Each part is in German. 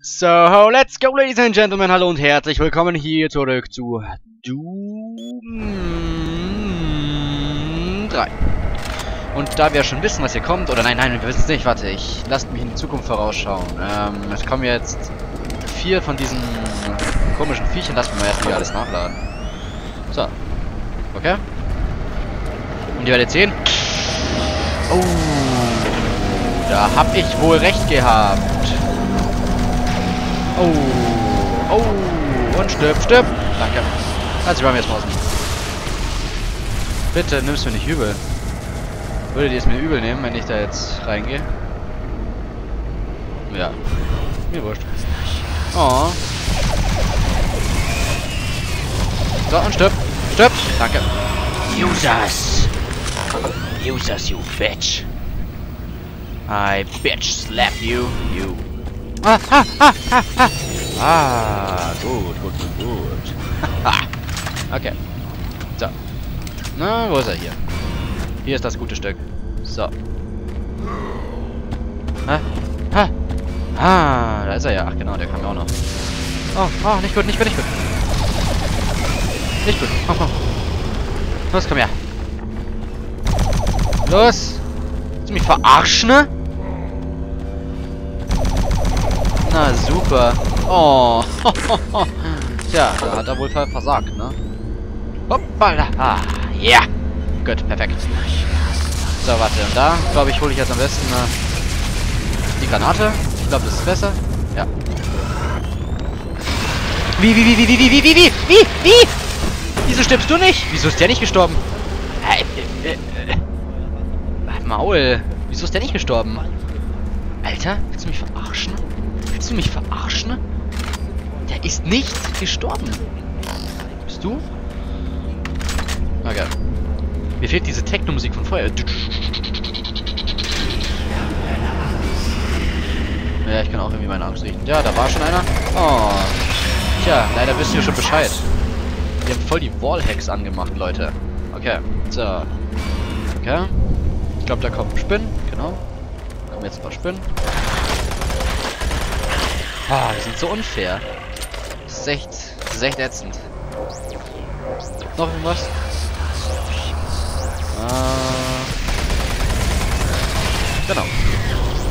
So, let's go, ladies and gentlemen. Hallo und herzlich willkommen hier zurück zu Doom 3. Und da wir schon wissen, was hier kommt, oder nein, nein, wir wissen es nicht, warte, ich lasst mich in die Zukunft vorausschauen. Ähm, es kommen jetzt vier von diesen komischen Viechern, lassen wir mal erstmal alles nachladen. So. Okay. Und ihr werdet sehen. Oh, da hab ich wohl recht gehabt. Oh, oh, und stirb, stirb. Danke. Also, wir haben jetzt draußen. Bitte, nimm's mir nicht übel. Würdet ihr es mir übel nehmen, wenn ich da jetzt reingehe? Ja. Mir wurscht. Oh. So, und stirb. Stirb. Danke. Users. Users, you bitch. I bitch slap you, you. Ah, ah, ah, ah, ah. Ah, gut, gut, gut, gut. okay. So. Na, wo ist er hier? Hier ist das gute Stück. So. Ah, ah. Ah, da ist er ja. Ach genau, der kam ja auch noch. Oh, oh, nicht gut, nicht gut, nicht gut. Nicht gut. Oh, oh. Los, komm her. Los. Willst du mich verarschen, ne? Na, super. Oh. Tja, da hat er wohl versagt, ne? Hoppala. Ah, ja. Gut, perfekt. So, warte. Und da, glaube ich, hole ich jetzt am besten äh, die Granate. Ich glaube, das ist besser. Ja. Wie, wie, wie, wie, wie, wie, wie, wie, wie, wie, wie? Wieso stirbst du nicht? Wieso ist der nicht gestorben? Äh, äh, äh. Maul. Wieso ist der nicht gestorben? Alter, willst du mich verarschen? Willst du mich verarschen? Der ist nicht gestorben. Bist du? Okay. Mir fehlt diese Techno-Musik von vorher. Ja, ich kann auch irgendwie meine Angst riechen. Ja, da war schon einer. Oh. Tja, leider wisst ihr schon Bescheid. Wir haben voll die Wallhacks angemacht, Leute. Okay, so. Okay. Ich glaube, da kommen Spinnen. Genau. Da kommen jetzt ein paar Spinnen. Ah, die sind so unfair. Das ist echt, das ist echt ätzend. Noch irgendwas? Ah. Genau.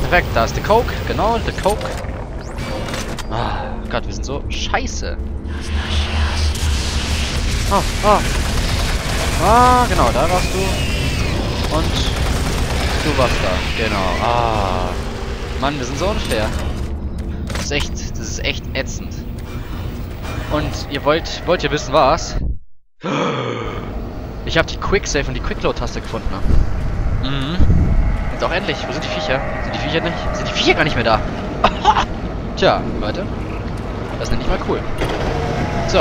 Perfekt, da ist der Coke. Genau, der Coke. Ah, Gott, wir sind so scheiße. Oh, oh. Ah, genau, da warst du. Und du warst da. Genau. Ah. Mann, wir sind so unfair. Ist echt, das ist echt ätzend. Und ihr wollt, wollt ihr wissen was? Ich habe die Quicksave und die Quickload-Taste gefunden. Mhm. Jetzt auch endlich. Wo sind die Viecher? Sind die Viecher nicht? Sind die Viecher gar nicht mehr da? Tja, Leute. Das nenne ich mal cool. So.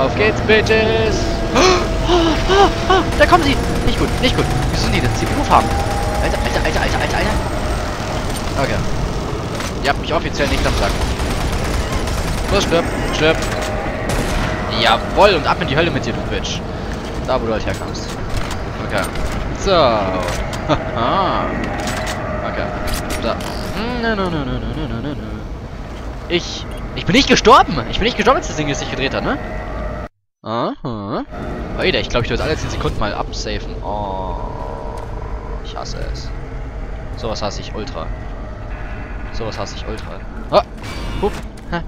Auf geht's, Bitches! da kommen sie! Nicht gut, nicht gut. Wieso sind die denn CPU-Farben? Alter, alter, alter, alter, alter, alter. Okay. Ihr habt mich offiziell nicht am Sack. Los, stirb, stirb. Jawoll, und ab in die Hölle mit dir, du Bitch. Da, wo du halt herkommst. Okay. So. okay. So. Ich. Ich bin nicht gestorben. Ich bin nicht gestorben, als das Ding sich gedreht hat, ne? Aha. Leute, ich glaube, ich würde alle 10 Sekunden mal absafen. Oh. Ich hasse es. Sowas hasse ich ultra. Sowas hasse ich ultra. Ah. Hup. Ha.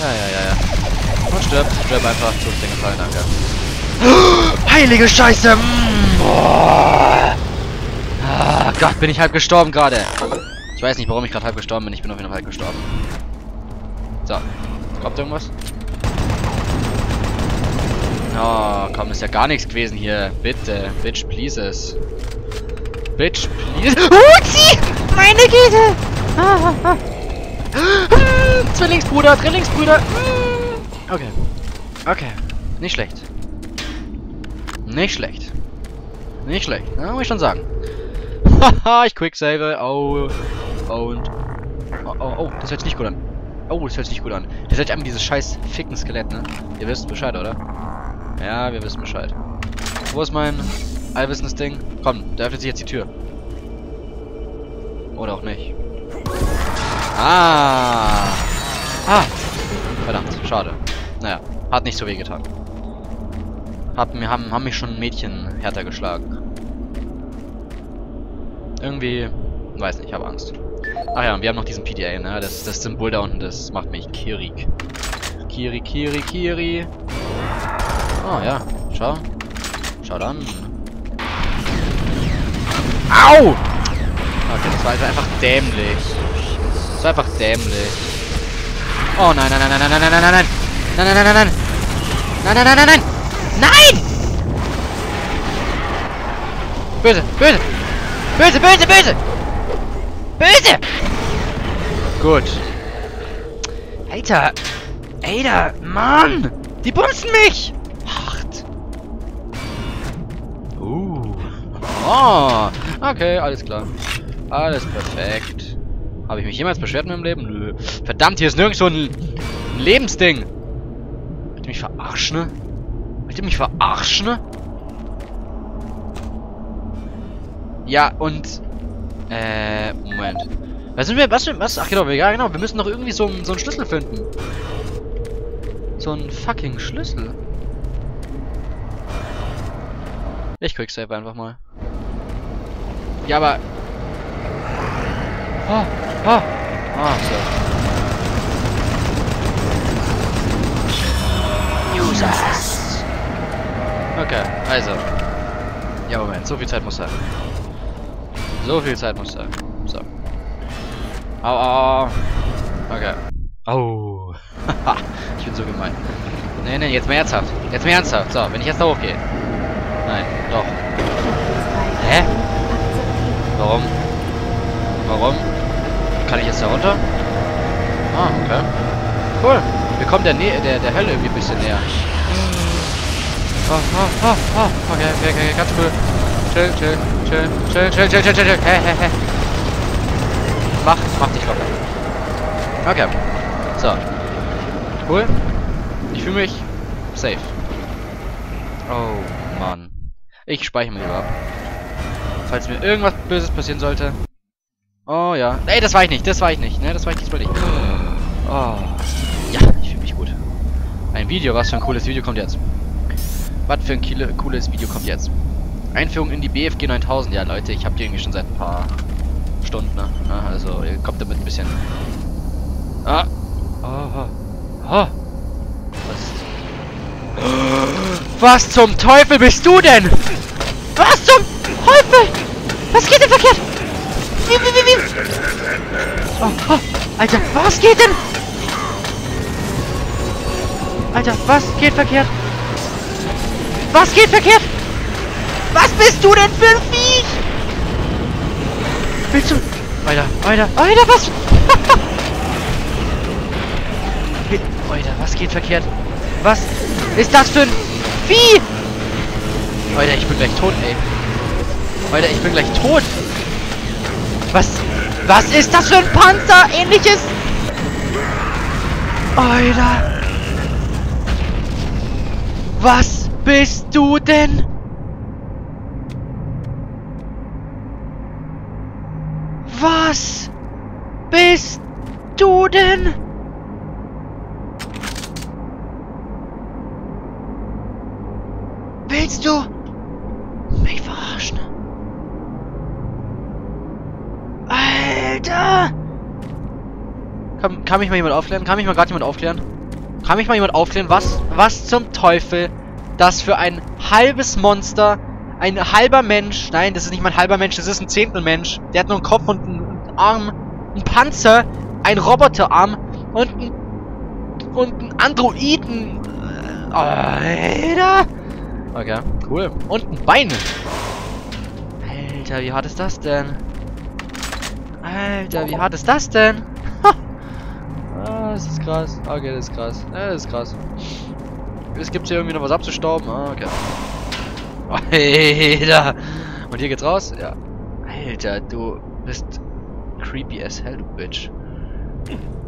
Ja, ja, ja, ja. Und stirb. Stirb einfach. Tut dir gefallen, danke. Heilige Scheiße! Mm, boah. Ah, Gott, bin ich halb gestorben gerade. Ich weiß nicht, warum ich gerade halb gestorben bin. Ich bin auf jeden Fall halb gestorben. So. Kommt irgendwas? Oh, komm, ist ja gar nichts gewesen hier. Bitte. Bitch, please es. Bitch, please. Uzi! Meine Güte! Ah, ah, ah. Zwillingsbruder, Drillingsbrüder. Okay. Okay. Nicht schlecht. Nicht schlecht. Nicht schlecht. Ja, muss ich schon sagen. Haha, ich quicksave. Oh. Und. Oh, oh, oh, das hört sich nicht gut an. Oh, das hört sich nicht gut an. Das hört sich an dieses scheiß ficken Skelett, ne? Ihr wisst Bescheid, oder? Ja, wir wissen Bescheid. Wo ist mein allwissendes Ding? Komm, da öffnet sich jetzt die Tür. Oder auch nicht. Ah. Ah. Verdammt, schade. Naja, hat nicht so weh getan. Hat, haben, haben mich schon Mädchen härter geschlagen. Irgendwie, weiß nicht, ich habe Angst. Ach ja, und wir haben noch diesen PDA, ne? Das, das Symbol da unten, das macht mich Kirik. Kiri, Kiri, Kiri. Oh ja, schau. Schau dann. Au! Okay, das war also einfach dämlich. Das war einfach dämlich. Oh nein, nein, nein, nein, nein, nein, nein, nein, nein. Nein, nein, nein, nein, nein. Nein, nein, nein, nein, nein. Nein! Böse, böse. Böse, böse, böse. Böse! Gut. Alter. Alter, Mann! Die bumsen mich! Hart. Uh. Oh. Okay, alles klar. Alles perfekt. Habe ich mich jemals beschwert in meinem Leben? Nö. Verdammt, hier ist nirgends so ein, Lebensding. Wollt ihr mich verarschen, ne? Wollt ihr mich verarschen, ne? Ja, und... Äh, Moment. Was sind wir, was, was? Ach genau, ja genau, wir müssen doch irgendwie so, so einen Schlüssel finden. So einen fucking Schlüssel. Ich quicksave einfach mal. Ja, aber... Ah, ah, ah, so. Users. Okay, also. Ja, Moment, so viel Zeit muss sein. So viel Zeit muss sein. So. Au, au, au. Okay. Au. ich bin so gemein. Nee, nee, jetzt mehr ernsthaft. Jetzt mehr ernsthaft. So, wenn ich jetzt da hochgehe. Nein, doch. Hä? Warum? Warum? Kann ich jetzt da runter? Ah, okay. Cool. Wir kommen der, Nä der, der Hölle irgendwie ein bisschen näher. Oh, oh, oh, oh. Okay, okay, okay, ganz cool. Chill, chill, chill, chill, chill, chill, chill, chill, chill. Hä, hä, hä. Mach, mach dich locker. Okay. So. Cool. Ich fühle mich safe. Oh, Mann. Ich speichere mich ab. Falls mir irgendwas Böses passieren sollte. Oh ja. Ey, das war ich nicht. Das war ich nicht. Ne, das war ich diesmal nicht. Oh. Ja, ich fühle mich gut. Ein Video. Was für ein cooles Video kommt jetzt? Was für ein cooles Video kommt jetzt? Einführung in die BFG 9000. Ja, Leute, ich habe die irgendwie schon seit ein paar Stunden. Ne? Also, ihr kommt damit ein bisschen... Ah. Oh. Oh. Was? Was zum Teufel bist du denn? Teufel? Was geht denn verkehrt? Wie, wie, wie, wie? Oh, oh. Alter, was geht denn? Alter, was geht verkehrt? Was geht verkehrt? Was bist du denn für ein Viech? Willst du... Alter, Alter, Alter, was... Alter, was geht verkehrt? Was ist das für ein Vieh? Alter, ich bin gleich tot, ey. Alter, ich bin gleich tot. Was? Was ist das für ein Panzer? Ähnliches? Alter. Was bist du denn? Was bist du denn? Willst du mich verarschen? Alter! Kann, kann mich mal jemand aufklären? Kann mich mal gerade jemand aufklären? Kann mich mal jemand aufklären, was, was zum Teufel das für ein halbes Monster, ein halber Mensch, nein, das ist nicht mal ein halber Mensch, das ist ein Zehntel Mensch, der hat nur einen Kopf und einen Arm, einen Panzer, einen Roboterarm und ein, und einen Androiden. Alter! Okay, cool. Und ein Bein. Alter, wie hart ist das denn? Alter, wie hart ist das denn? ah, das ist krass. Okay, das ist krass. Ja, das ist krass. Es gibt hier irgendwie noch was abzustauben. Ah, okay. Alter. Und hier geht's raus? Ja. Alter, du bist creepy as hell, du Bitch.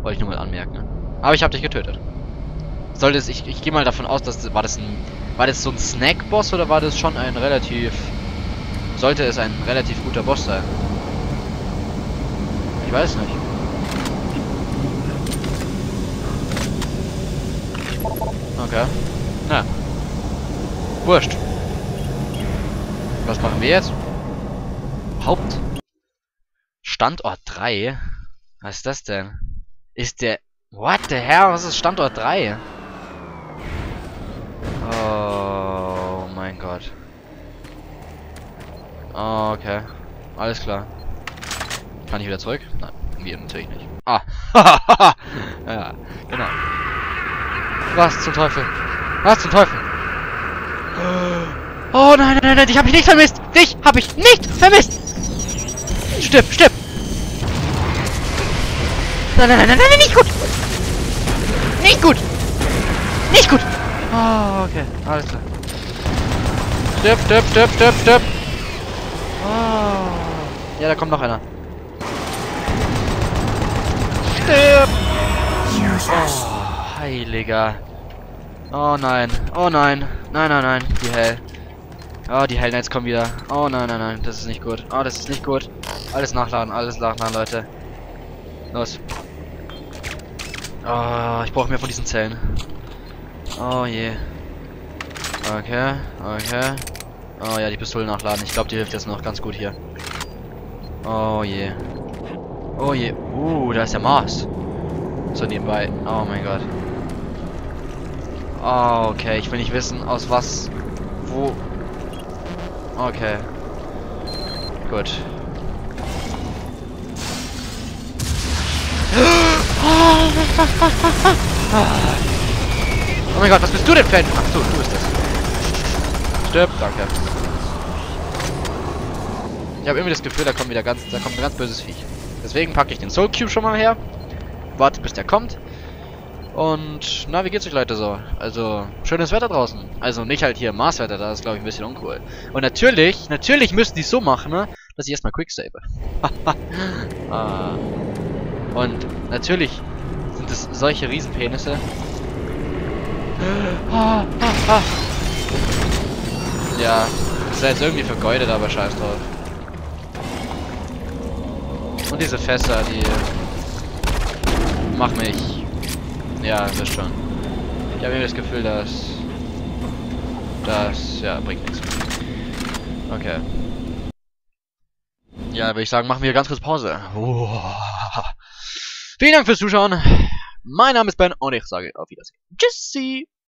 Wollte ich nur mal anmerken. Aber ich habe dich getötet. Sollte es, ich, ich gehe mal davon aus, dass war das ein war das so ein Snack-Boss oder war das schon ein relativ... Sollte es ein relativ guter Boss sein? Ich weiß nicht. Okay. Na. Wurscht. Was machen wir jetzt? Haupt. Standort 3? Was ist das denn? Ist der... What the hell? Was ist Standort 3? Oh mein Gott. Okay. Alles klar. Kann ich wieder zurück? Nein, wir natürlich nicht. Ah. ja, genau. Was zum Teufel? Was zum Teufel? Oh nein, nein, nein, dich habe ich nicht vermisst. Dich habe ich nicht vermisst. Stirb, stirb. Nein, nein, nein, nein, nein, nicht gut. Nicht gut. Nicht gut. Oh, okay, alles klar. Stirb, stirb, stirb, stirb, stirb. Oh. Ja, da kommt noch einer. Stirb. Oh, heiliger. Oh nein. Oh nein. Nein, nein, nein. Die Hell. Oh, die Hell Knights kommen wieder. Oh nein, nein, nein. Das ist nicht gut. Oh, das ist nicht gut. Alles nachladen, alles nachladen, Leute. Los. Oh, ich brauche mehr von diesen Zellen. Oh je. Okay, okay. Oh ja, die Pistole nachladen. Ich glaube, die hilft jetzt noch ganz gut hier. Oh je. Oh je. Uh, da ist der Mars. So nebenbei. Oh mein Gott. Oh, okay. Ich will nicht wissen, aus was... Wo... Okay. Gut. Oh mein Gott, was bist du denn ein... Ach so, du bist das. Stirb, danke. Ich habe irgendwie das Gefühl, da kommt wieder ganz, da kommt ein ganz böses Viech. Deswegen packe ich den Soul Cube schon mal her. Warte, bis der kommt. Und, na, wie geht's euch Leute so? Also, schönes Wetter draußen. Also nicht halt hier Marswetter, da ist glaube ich ein bisschen uncool. Und natürlich, natürlich müssen die es so machen, ne, dass ich erstmal quicksave. ah. Und natürlich sind es solche Riesenpenisse. Ah, ah, ah. Ja, ist ja jetzt irgendwie vergeudet, aber scheiß drauf. Und diese Fässer, die machen mich ja, das schon. Ich habe das Gefühl, dass... Das, ja, bringt nichts. Okay. Ja, würde ich sagen, machen wir ganz kurz Pause. Oh. Vielen Dank fürs Zuschauen. Mein Name ist Ben und ich sage auf Wiedersehen. Tschüssi!